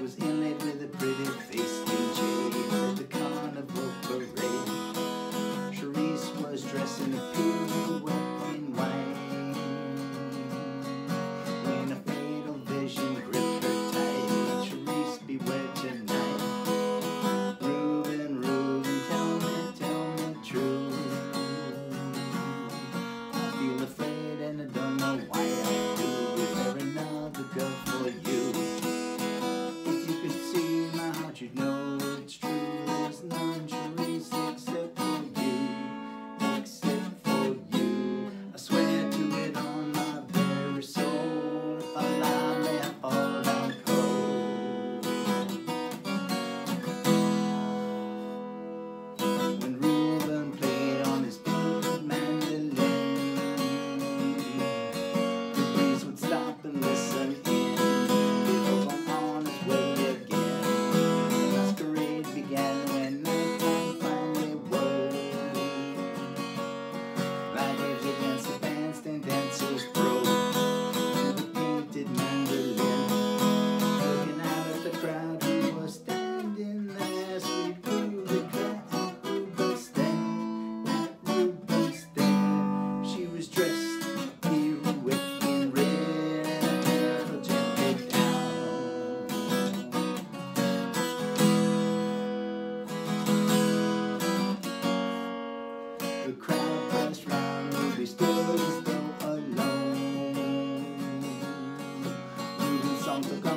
was inlaid with a pretty stood as though